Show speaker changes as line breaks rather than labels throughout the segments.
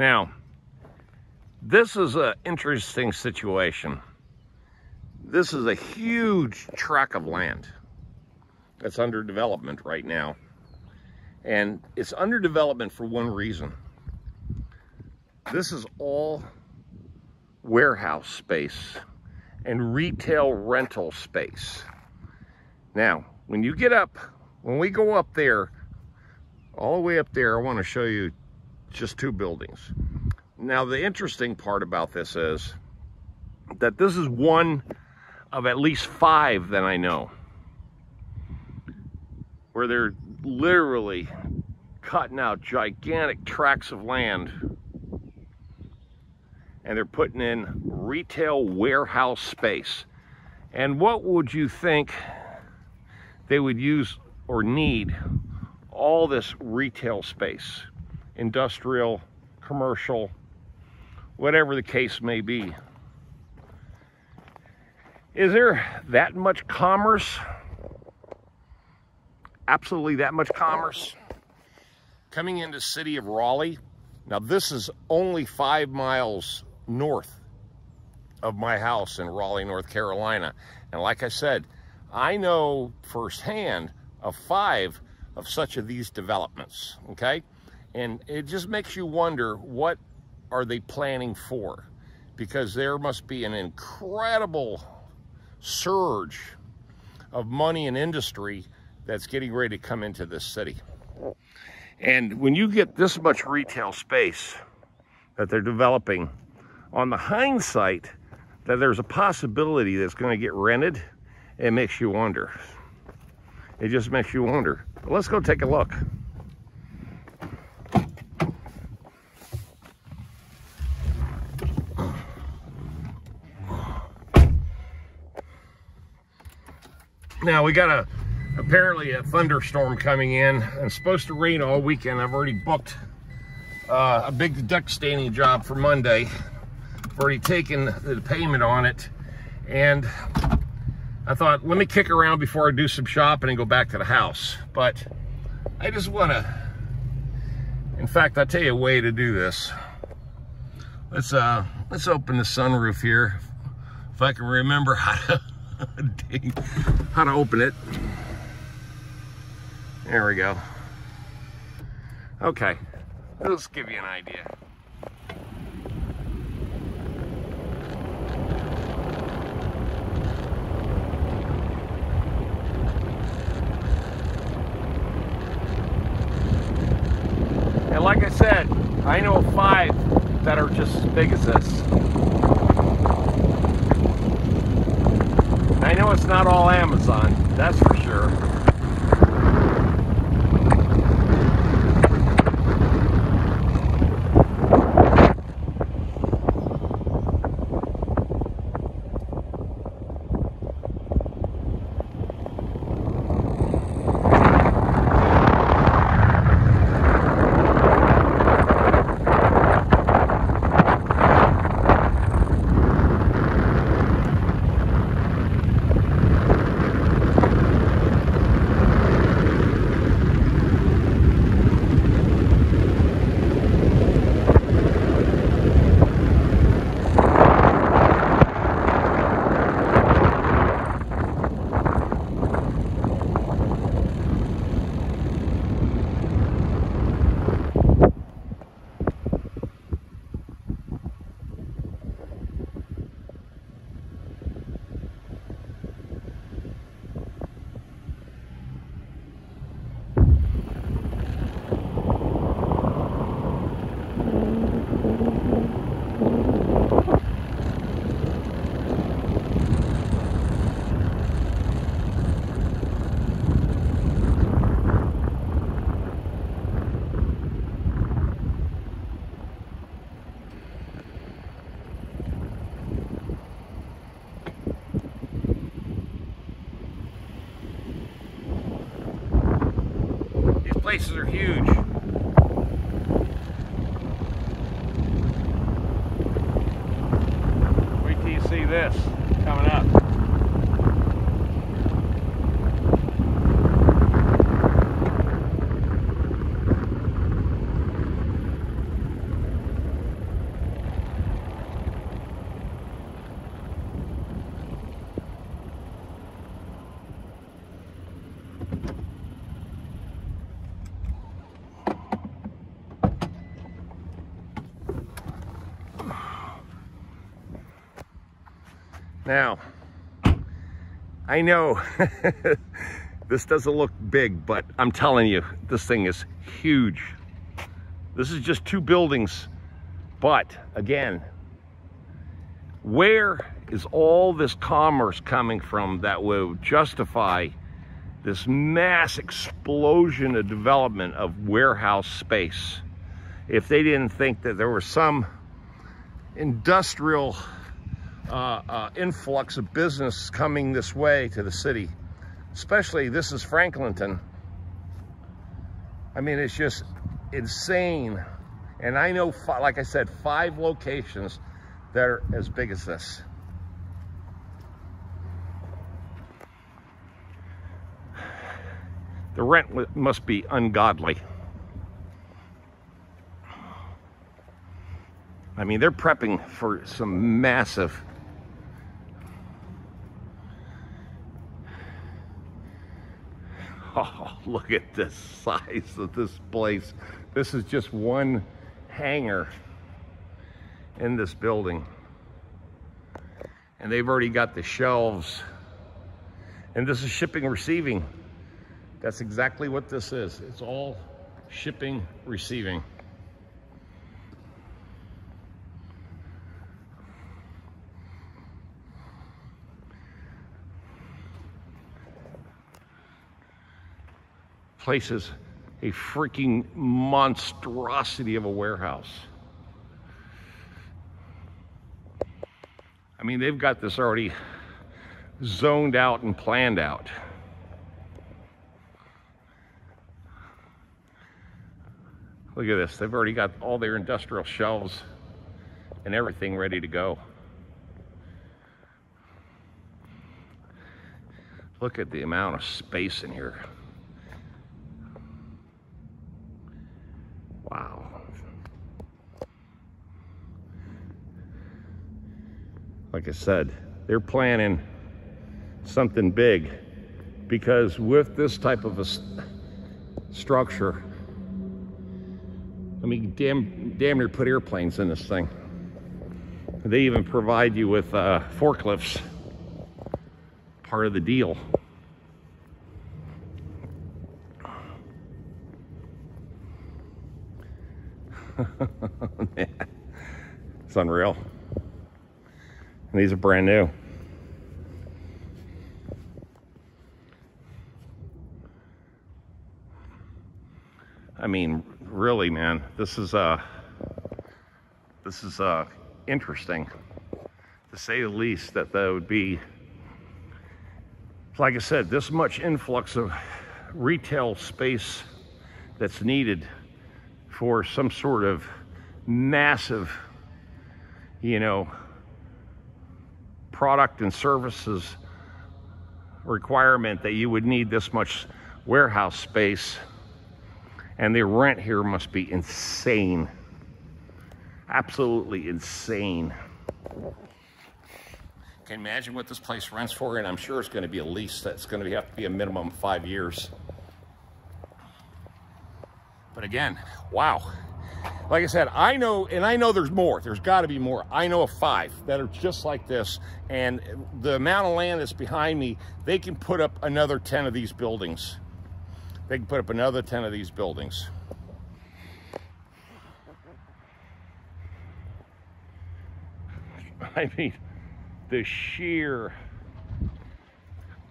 Now, this is an interesting situation. This is a huge tract of land that's under development right now. And it's under development for one reason. This is all warehouse space and retail rental space. Now, when you get up, when we go up there, all the way up there, I want to show you just two buildings. Now, the interesting part about this is that this is one of at least five that I know where they're literally cutting out gigantic tracts of land and they're putting in retail warehouse space. And what would you think they would use or need all this retail space, industrial, commercial, whatever the case may be. Is there that much commerce? Absolutely that much commerce coming into city of Raleigh. Now this is only five miles north of my house in Raleigh, North Carolina. And like I said, I know firsthand of five of such of these developments, okay? And it just makes you wonder what are they planning for? Because there must be an incredible surge of money and industry that's getting ready to come into this city. And when you get this much retail space that they're developing, on the hindsight that there's a possibility that's going to get rented, it makes you wonder. It just makes you wonder. But let's go take a look. Now we got a apparently a thunderstorm coming in and it's supposed to rain all weekend. I've already booked uh, a big duck staining job for Monday. I've already taken the payment on it and I thought, let me kick around before I do some shopping and go back to the house. But I just want to, in fact, I'll tell you a way to do this. Let's, uh, let's open the sunroof here. If I can remember how to, how to open it. There we go. Okay, let's give you an idea. And like I said, I know five that are just as big as this. I know it's not all Amazon, that's for. Places are huge. Wait till you see this coming up. Now, I know this doesn't look big, but I'm telling you, this thing is huge. This is just two buildings, but again, where is all this commerce coming from that will justify this mass explosion of development of warehouse space if they didn't think that there was some industrial uh, uh, influx of business coming this way to the city. Especially, this is Franklinton. I mean, it's just insane. And I know, like I said, five locations that are as big as this. The rent must be ungodly. I mean, they're prepping for some massive Oh, look at the size of this place. This is just one hangar in this building. And they've already got the shelves. And this is shipping receiving. That's exactly what this is. It's all shipping receiving. Place is a freaking monstrosity of a warehouse. I mean, they've got this already zoned out and planned out. Look at this. They've already got all their industrial shelves and everything ready to go. Look at the amount of space in here. Wow. Like I said, they're planning something big because with this type of a structure, I mean, damn, damn near put airplanes in this thing. They even provide you with uh, forklifts, part of the deal. it's unreal. And these are brand new. I mean, really, man, this is uh, this is uh, interesting, to say the least. That that would be, like I said, this much influx of retail space that's needed for some sort of massive, you know, product and services requirement that you would need this much warehouse space. And the rent here must be insane. Absolutely insane. Can imagine what this place rents for? And I'm sure it's going to be a lease that's going to have to be a minimum five years. But again, wow. Like I said, I know, and I know there's more. There's got to be more. I know of five that are just like this. And the amount of land that's behind me, they can put up another 10 of these buildings. They can put up another 10 of these buildings. I mean, the sheer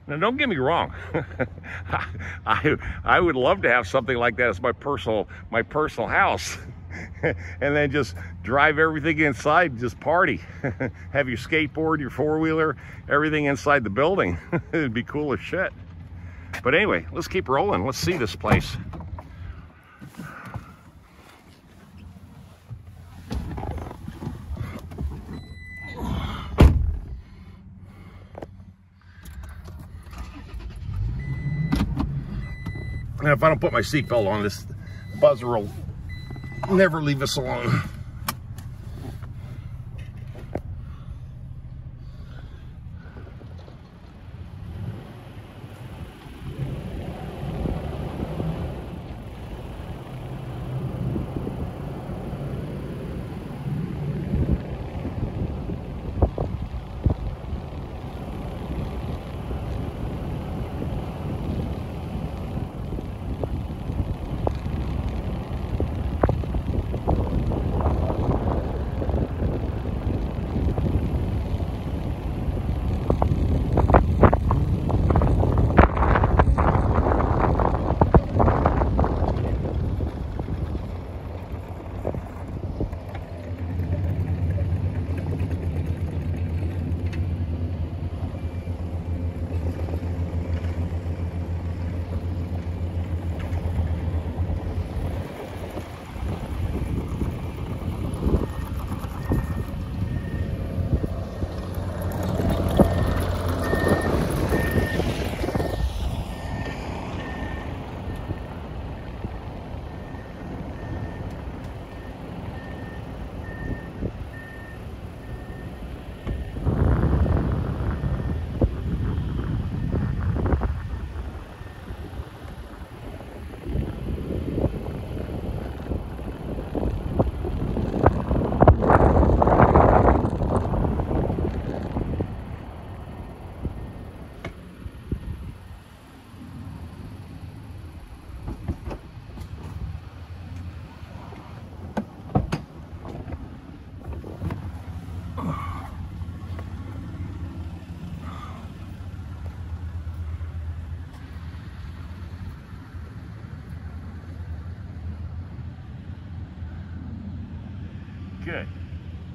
now, don't get me wrong. I, I would love to have something like that as my personal my personal house, and then just drive everything inside, just party, have your skateboard, your four wheeler, everything inside the building. It'd be cool as shit. But anyway, let's keep rolling. Let's see this place. And if I don't put my seatbelt on, this buzzer will never leave us alone.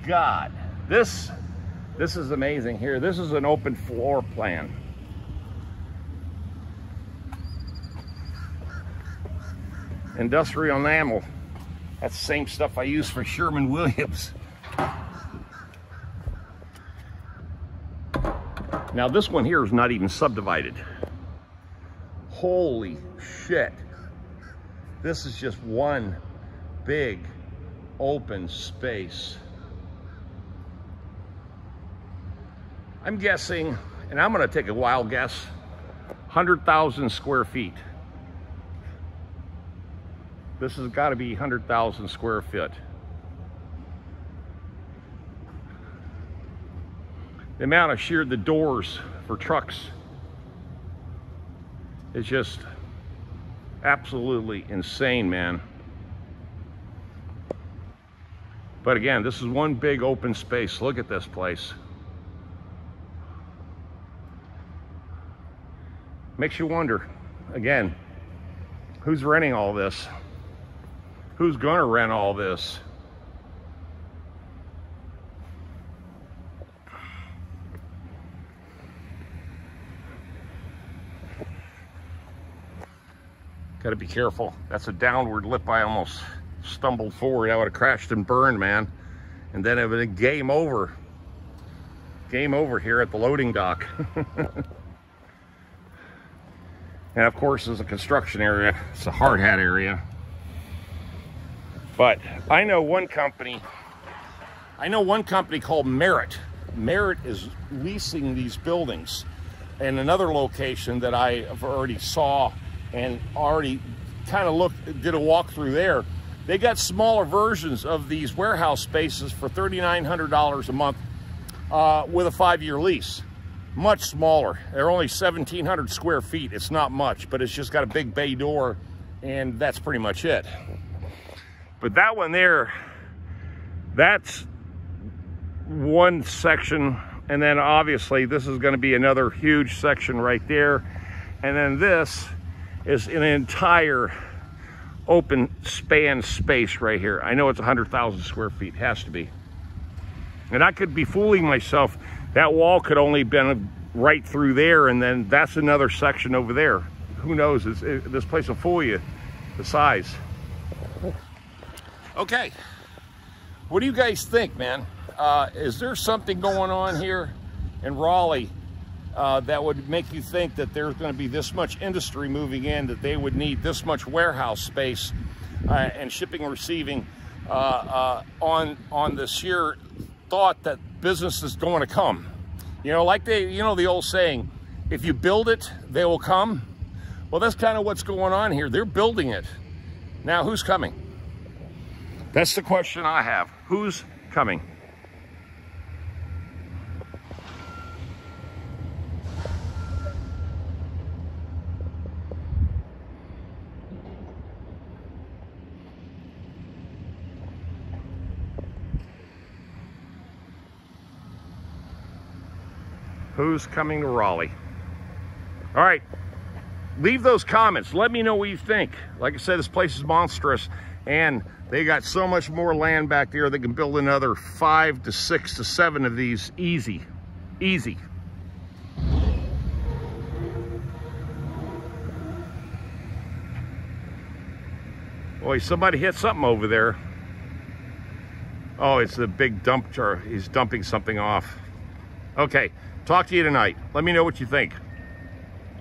God. This, this is amazing here. This is an open floor plan. Industrial enamel. That's the same stuff I use for Sherwin-Williams. Now this one here is not even subdivided. Holy shit. This is just one big open space. I'm guessing, and I'm gonna take a wild guess, 100,000 square feet. This has gotta be 100,000 square feet. The amount of sheared the doors for trucks is just absolutely insane, man. But again, this is one big open space. Look at this place. Makes you wonder, again, who's renting all this? Who's gonna rent all this? Got to be careful. That's a downward lip. I almost stumbled forward. I would have crashed and burned, man. And then it would have been game over. Game over here at the loading dock. and of course, there's a construction area. It's a hard hat area. But I know one company, I know one company called Merit. Merit is leasing these buildings. And another location that I have already saw and already kind of looked, did a walkthrough there. They got smaller versions of these warehouse spaces for $3,900 a month uh, with a five-year lease. Much smaller. They're only 1,700 square feet. It's not much, but it's just got a big bay door, and that's pretty much it. But that one there, that's one section, and then obviously this is going to be another huge section right there. And then this is an entire open span space right here. I know it's 100,000 square feet, has to be. And I could be fooling myself. That wall could only been right through there, and then that's another section over there. Who knows? It, this place will fool you, the size. Okay, what do you guys think, man? Uh, is there something going on here in Raleigh uh, that would make you think that there's going to be this much industry moving in, that they would need this much warehouse space uh, and shipping and receiving uh, uh, on, on the sheer thought that business is going to come. You know, like they, you know, the old saying, if you build it, they will come. Well, that's kind of what's going on here. They're building it. Now, who's coming? That's the question I have. Who's coming? Who's coming to Raleigh. All right, leave those comments. Let me know what you think. Like I said, this place is monstrous and they got so much more land back there. They can build another five to six to seven of these easy, easy. Boy, somebody hit something over there. Oh, it's the big dump jar. He's dumping something off. Okay, talk to you tonight. Let me know what you think.